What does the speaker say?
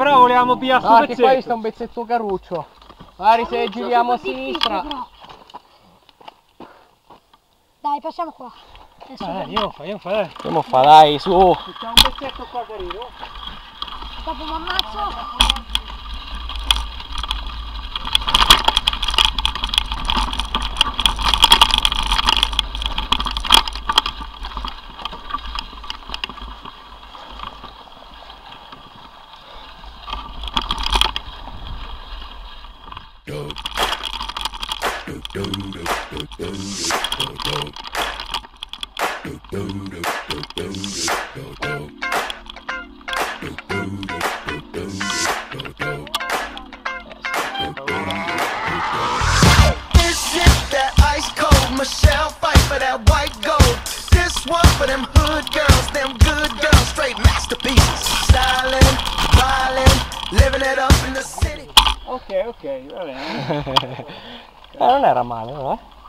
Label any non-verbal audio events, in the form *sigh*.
Proviamo a pigliare sto anche qua sta pezzetto. un pezzetto caruccio. Magari se giriamo a sinistra. Dai, passiamo qua. Adesso Dai, vediamo. io fa, io fa, dai. Andiamo a fa, dai, su. C'è un pezzetto qua carino. Dopo mi ammazzo. Michelle fight for that white gold. This one for them hood girls, Ok, ok, va bene. *laughs* Eh, non era male, no?